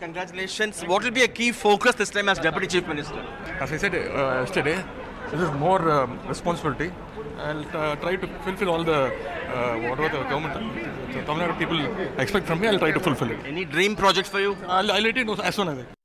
Congratulations. What will be a key focus this time as Deputy Chief Minister? As I said uh, yesterday, this is more um, responsibility. I'll uh, try to fulfill all the uh, whatever the government, the Tamil Nadu people expect from me. I'll try to fulfill it. Any dream projects for you? I'll, I'll let you know as soon as I.